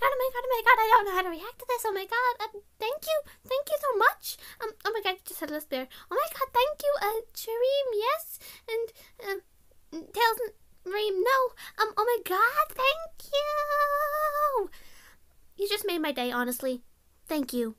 god, oh my god, oh my god, I don't know how to react to this. Oh my god, um, thank you, thank you so much. Um, oh my god, you just had a list there. Oh my god, thank you, uh, Shareem, yes, and, um, Tails and Reem, no. Um, oh my god, thank you. You just made my day, honestly. Thank you.